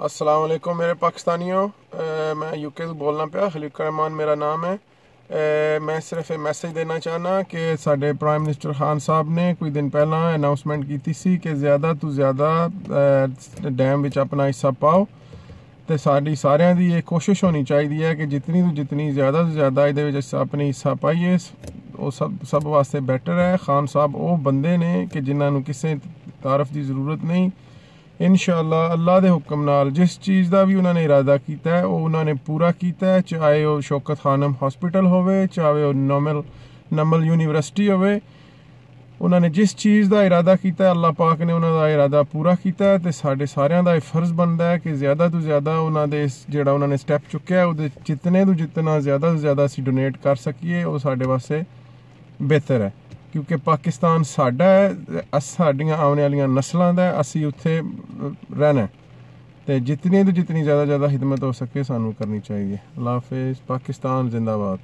ਅਸਲਾਮ ਵਾਲੇਕੁਮ ਮੇਰੇ ਪਾਕਿਸਤਾਨੀਓ ਅਹ ਮੈਂ ਯੂਕੇ ਤੋਂ ਬੋਲਣਾ ਪਿਆ ਖਲੀਕ ਰਹਿਮਾਨ ਮੇਰਾ ਨਾਮ ਹੈ ਅਹ ਮੈਂ ਸਿਰਫ ਇਹ ਮੈਸੇਜ ਦੇਣਾ ਚਾਹਨਾ ਕਿ ਸਾਡੇ ਪ੍ਰਾਈਮ ਮਿਨਿਸਟਰ ਖਾਨ ਸਾਹਿਬ ਨੇ ਕੁਝ ਦਿਨ ਪਹਿਲਾਂ ਅਨਾਉਂਸਮੈਂਟ ਕੀਤੀ ਸੀ ਕਿ ਜ਼ਿਆਦਾ ਤੋਂ ਜ਼ਿਆਦਾ ਅਹ, ਡੈਮ ਵਿੱਚ ਆਪਣਾ ਹਿੱਸਾ ਪਾਓ ਤੇ ਸਾਡੀ ਸਾਰਿਆਂ ਦੀ ਇਹ ਕੋਸ਼ਿਸ਼ ਹੋਣੀ ਚਾਹੀਦੀ ਹੈ ਕਿ ਜਿਤਨੀ ਤੋਂ ਜਿਤਨੀ ਜ਼ਿਆਦਾ ਤੋਂ ਜ਼ਿਆਦਾ ਇਹਦੇ ਵਿੱਚ ਅਸੀਂ ਆਪਣੀ ਹਿੱਸਾ ਪਾਈਏ ਉਹ ਸਭ ਸਭ ਵਾਸਤੇ ਬੈਟਰ ਹੈ ਖਾਨ ਸਾਹਿਬ ਉਹ ਬੰਦੇ ਨੇ ਕਿ ਜਿਨ੍ਹਾਂ ਨੂੰ ਕਿਸੇ ਤਾਰਫ ਦੀ ਜ਼ਰੂਰਤ ਨਹੀਂ ਇਨਸ਼ਾਅੱਲਾ ਅੱਲਾ ਦੇ ਹੁਕਮ ਨਾਲ ਜਿਸ ਚੀਜ਼ ਦਾ ਵੀ ਉਹਨਾਂ ਨੇ ਇਰਾਦਾ ਕੀਤਾ ਹੈ, ਉਹ ਉਹਨਾਂ ਨੇ ਪੂਰਾ ਕੀਤਾ ਹੈ, ਚਾਹੇ ਉਹ ਸ਼ੌਕਤ ਖਾਨਮ ਹਸਪੀਟਲ ਹੋਵੇ, ਚਾਹੇ ਉਹ ਨੋਮਲ, ਨਮਲ ਯੂਨੀਵਰਸਿਟੀ ਹੋਵੇ। ਉਹਨਾਂ ਨੇ ਜਿਸ ਚੀਜ਼ ਦਾ ਇਰਾਦਾ ਕੀਤਾ ਹੈ, ਅੱਲਾਹ ਪਾਕ ਨੇ ਉਹਨਾਂ ਦਾ ਇਰਾਦਾ ਪੂਰਾ ਕੀਤਾ ਹੈ ਤੇ ਸਾਡੇ ਸਾਰਿਆਂ ਦਾ ਇਹ ਫਰਜ਼ ਬਣਦਾ ਹੈ ਕਿ ਜ਼ਿਆਦਾ ਤੋਂ ਜ਼ਿਆਦਾ ਉਹਨਾਂ ਦੇ ਇਸ ਜਿਹੜਾ ਉਹਨਾਂ ਨੇ ਸਟੈਪ ਚੁੱਕਿਆ ਉਹਦੇ ਜਿਤਨੇ ਤੋਂ ਜਿਤਨਾ ਜ਼ਿਆਦਾ ਤੋਂ ਜ਼ਿਆਦਾ ਅਸੀਂ ਡੋਨੇਟ ਕਰ ਸਕੀਏ, ਉਹ ਸਾਡੇ ਵਾਸਤੇ ਬਿਹਤਰ ਹੈ। ਕਿਉਂਕਿ ਪਾਕਿਸਤਾਨ ਸਾਡਾ ਹੈ ਸਾਡੀਆਂ ਆਉਣ ਵਾਲੀਆਂ ਨਸਲਾਂ ਦਾ ਅਸੀਂ ਉੱਥੇ ਰਹਿਣਾ ਹੈ। ਤੇ ਜਿਤਨੀ ਤੋਂ ਜਿਤਨੀ ਜ਼ਿਆਦਾ ਜ਼ਿਆਦਾ ਖਿਦਮਤ ਹੋ ਸਕੇ ਸਾਨੂੰ ਕਰਨੀ ਚਾਹੀਦੀ ਹੈ ਅੱਲਾਹ ਹਾਫਿਜ਼, ਪਾਕਿਸਤਾਨ ਜ਼ਿੰਦਾਬਾਦ